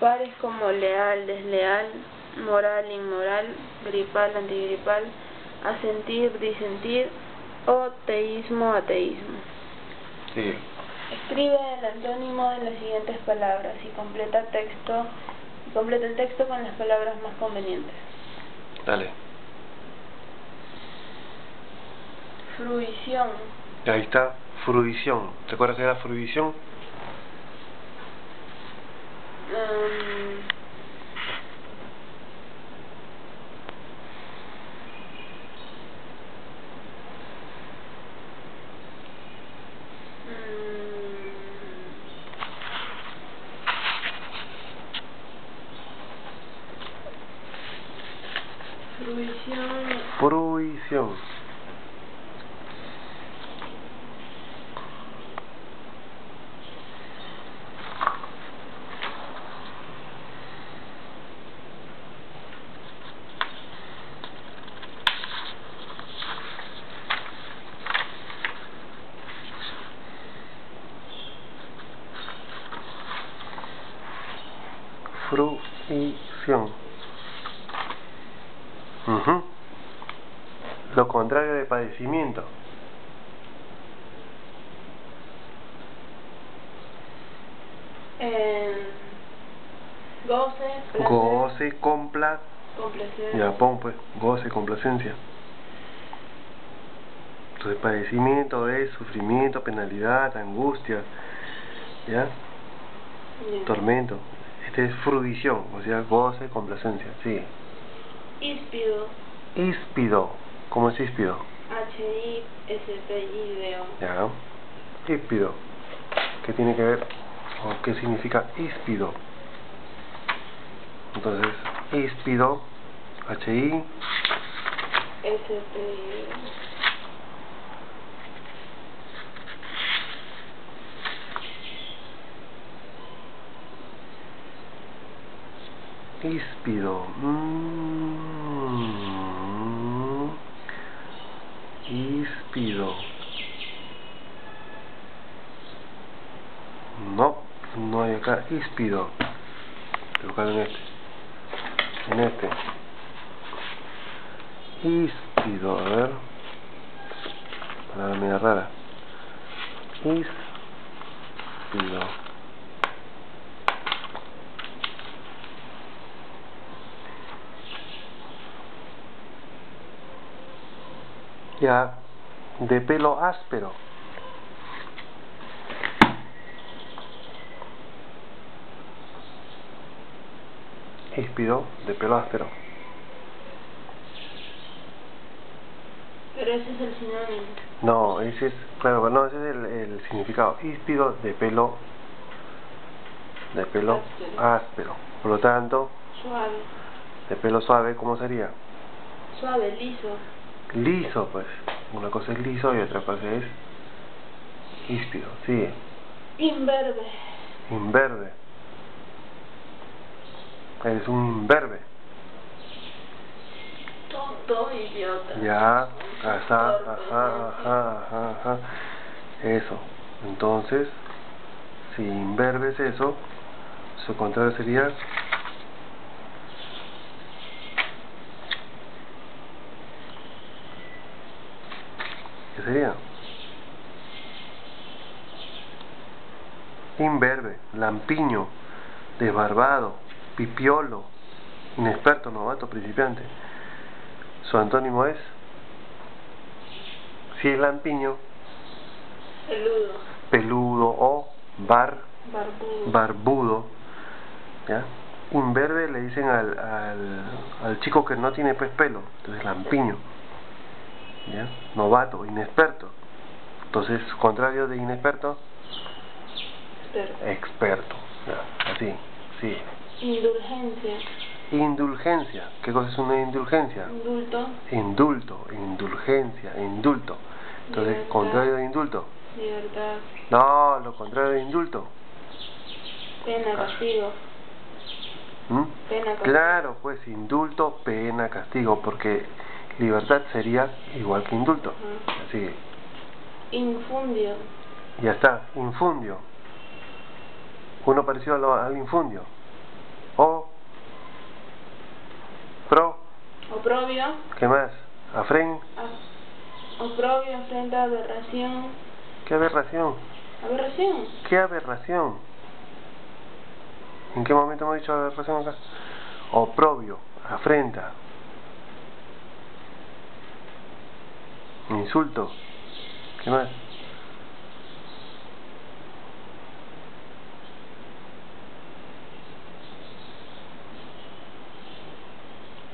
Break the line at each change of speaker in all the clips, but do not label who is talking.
Pares como leal, desleal, moral, inmoral, gripal, antigripal, asentir, disentir o teísmo, ateísmo.
Sí.
Escribe el antónimo de las siguientes palabras y completa texto y completa el texto con las palabras más convenientes.
Dale.
Fruición.
Ahí está, fruición. ¿Te acuerdas que era fruición?
Um, fruición.
Ujú. Lo contrario de padecimiento.
Eh, goce, placer,
Goce, compla,
complacencia.
ya pon pues, goce, complacencia. Entonces padecimiento es sufrimiento, penalidad, angustia, ¿ya?
Ya.
Tormento. Este es fruición, o sea, goce, complacencia, sí.
Híspido.
Híspido, ¿cómo es híspido?
H-I-S-P-I-D-O.
Ya. Híspido. ¿Qué tiene que ver o qué significa híspido? Entonces, híspido, H-I,
S-P-I-D-O.
Híspido. Mm. Híspido. No, no hay acá híspido. Buscar en este. En este. Híspido, a ver. Palabra media rara. Híspido. Ya, de pelo áspero. Híspido, de pelo áspero.
Pero ese es el sinónimo.
No, ese es, claro, no, ese es el, el significado. Híspido de pelo, de pelo
Áspero.
áspero. Por lo tanto,
Suave.
de pelo suave, ¿cómo sería?
Suave, liso.
Liso, pues. Una cosa es liso y otra cosa es híspido. Sí,
Imberbe.
imberbe. Eres un imberbe.
Tonto, idiota.
Ya, ajá, ajá, ajá, ajá. Eso. Entonces, si imberbe es eso, su contrario sería ¿Qué sería? Imberbe, lampiño, desbarbado, pipiolo, inexperto, novato, principiante. Su antónimo es, si es lampiño,
Peludo.
peludo o bar,
Barbudo.
barbudo, ¿ya? Imberbe le dicen al, al, al chico que no tiene pues pelo, entonces lampiño, ¿ya? Novato, inexperto. Entonces, contrario de inexperto,
Experto.
experto, ¿ya? Así, sí.
Indulgencia.
Indulgencia, ¿qué cosa es una indulgencia?
Indulto.
Indulto, indulgencia, indulto. Entonces,
Libertad.
contrario de indulto.
Libertad.
No, lo contrario de indulto.
Pena, castigo.
¿Mm?
Pena, castigo.
Claro, pues indulto, pena, castigo, porque libertad sería igual que indulto. Sigue.
Infundio.
Ya está, infundio. Uno parecido al, infundio. O. Pro.
Oprobio.
¿Qué más? Afren.
Ah, oprobio, afrenta, aberración.
¿Qué aberración?
Aberración.
¿Qué aberración? ¿En qué momento hemos dicho aberración acá? Oprobio, afrenta, Insulto. ¿Qué más?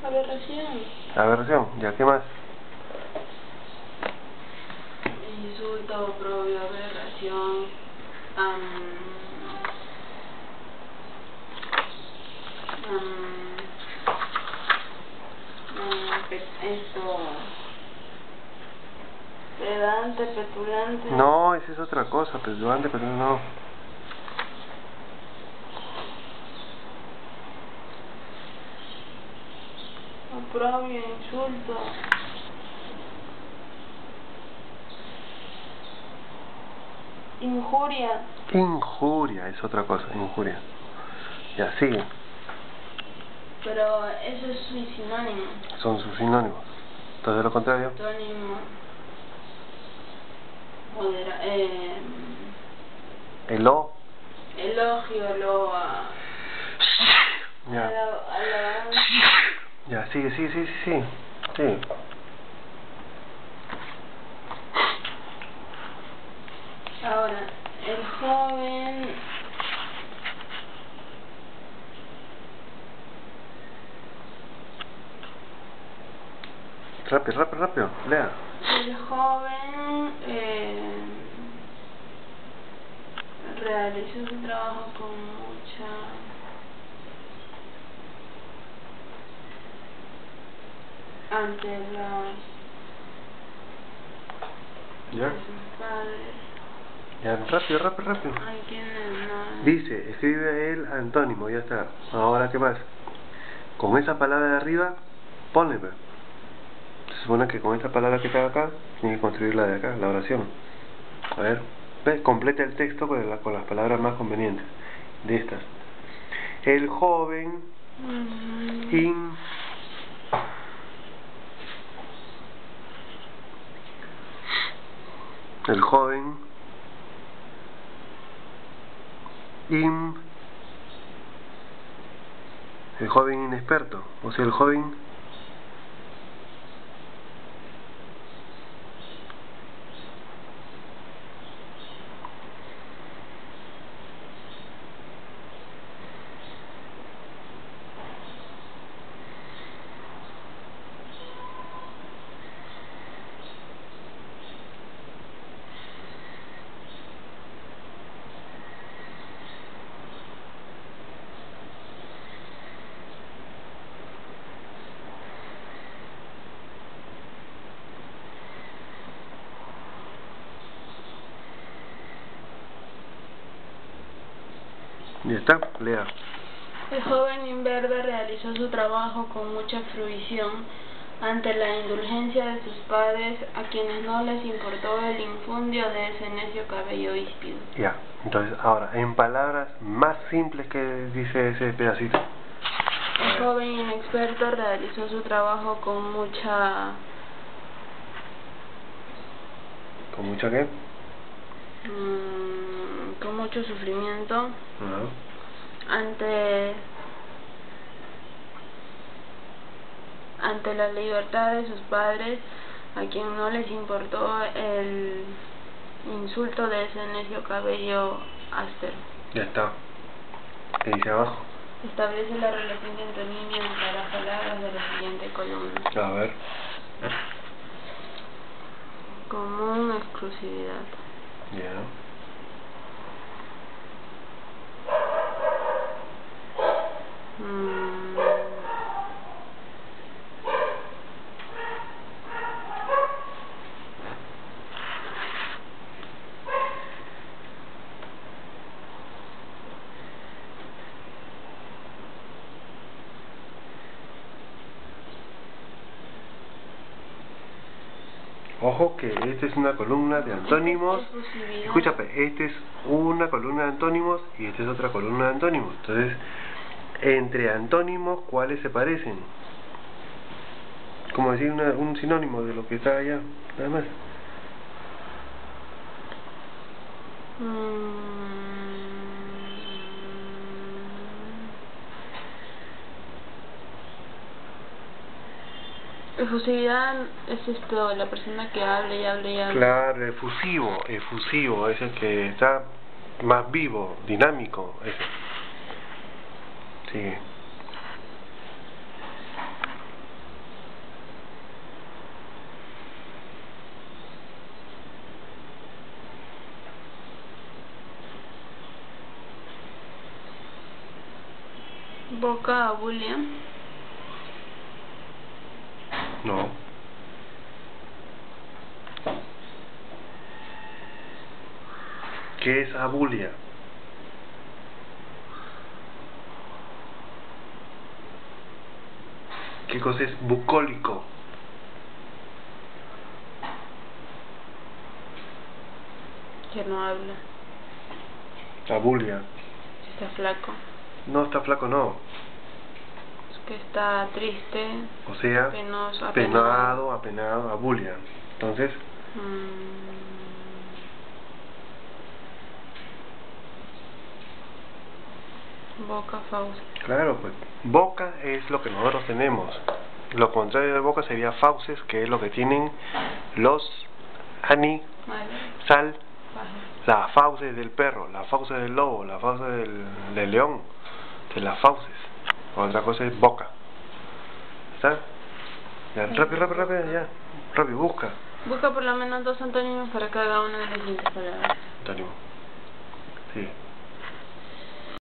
Aberración.
Aberración, ya, ¿qué más?
Insulto, oprobio, aberración. Um, petulante.
No, esa es otra cosa, petulante no.
Oprobio, insulto. Injuria.
Injuria es otra cosa, injuria. Ya, sigue.
Pero eso es su sinónimo.
Son sus sinónimos. Entonces lo contrario.
Antónimo. Modera, eh,
Elo.
elogio, loa.
Ya.
Alabanza.
Ya, sigue, sigue, sigue, sigue. Sí.
Ahora, el joven
Rápido, rápido, rápido. Lea.
El joven eh, realizó su trabajo con mucha ante las
Ya.
padres
Ya, rápido, rápido, rápido.
no
Dice, escribe el antónimo, ya está. Ahora, ¿qué más? Con esa palabra de arriba, ponle. Supone que con esta palabra que está acá, tiene que construir la de acá, la oración. A ver, ve, completa el texto con, la- con las palabras más convenientes de estas. El joven
Mm,
in el joven in el joven inexperto o sea el joven ya está lea
El joven imberbe realizó su trabajo con mucha fruición ante la indulgencia de sus padres, a quienes no les importó el infundio de ese necio cabello híspido.
ya entonces ahora en palabras más simples que dice ese pedacito
El joven inexperto realizó su trabajo con mucha
con mucha qué
mm, con mucho sufrimiento
Ajá.
Ante ante la libertad de sus padres a quien no les importó el insulto de ese necio cabello áspero.
ya está ¿qué dice abajo?
Establece la relación de antonimia entre las palabras de la siguiente columna.
a ver
Común exclusividad.
ya Ojo que esta es una columna de antónimos. Escúchame, esta es una columna de antónimos y esta es otra columna de antónimos. Entonces, entre antónimos, ¿cuáles se parecen? como decir una, un sinónimo de lo que está allá, nada más.
Mm. Efusividad es esto, la persona que habla y habla y habla.
Claro, efusivo, efusivo, es el que está más vivo, dinámico, ese. Sí.
Boca abulia.
No. ¿Qué es abulia? ¿Qué cosa es bucólico?
Que no habla.
Abulia.
Está flaco.
No está flaco, no.
Que está triste.
O sea,
Penoso,
penado, apenado, abulia. Entonces,
Mm. Boca fauce.
claro, pues boca es lo que nosotros tenemos. Lo contrario de boca sería fauces, que es lo que tienen los ani,
Vale.
sal,
Baja.
las fauces del perro, las fauces del lobo, las fauces del, del león, de las fauces. Otra cosa es boca. ¿Está? Ya, rápido, rápido, rápido, ya. Rápido, busca.
Busca por lo menos dos antónimos para cada una de las siguientes palabras.
Antónimo. Sí.